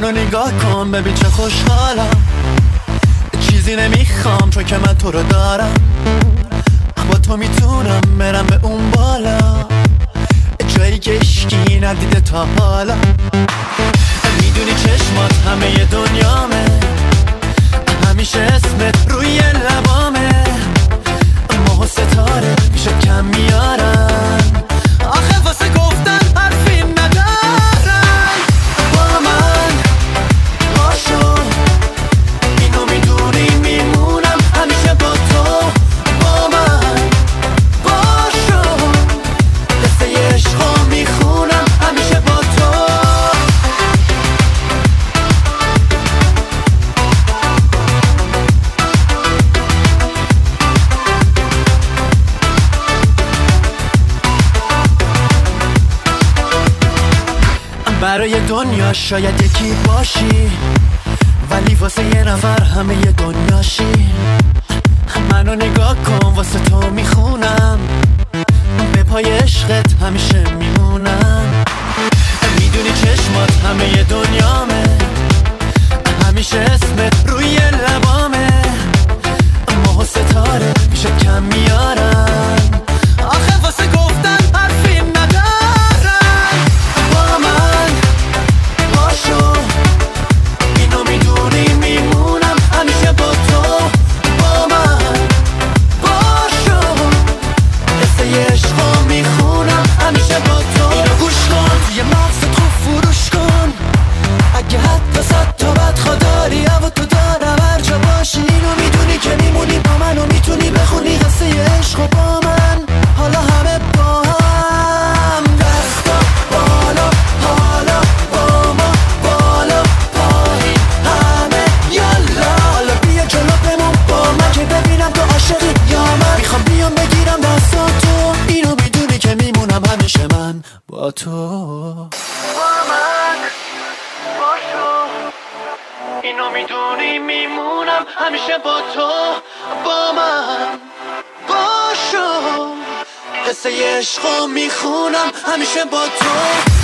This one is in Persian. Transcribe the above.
منو نگاه کن ببین چه خوشحالم. چیزی نمی‌خوام چون که من تو رو دارم. با تو می‌تونم برم به اون بالا. جایی که اشکی ندیده تا حالا. برای دنیا شاید یکی باشی ولی واسه یه نفر همه یه دنیاشی. منو نگاه کن واسه تو می‌خونم. به پای عشقت همیشه می تو. با من باشو. اینو می‌دونی میمونم همیشه با تو با من. باشو. قصه عشقو می‌خونم همیشه با تو.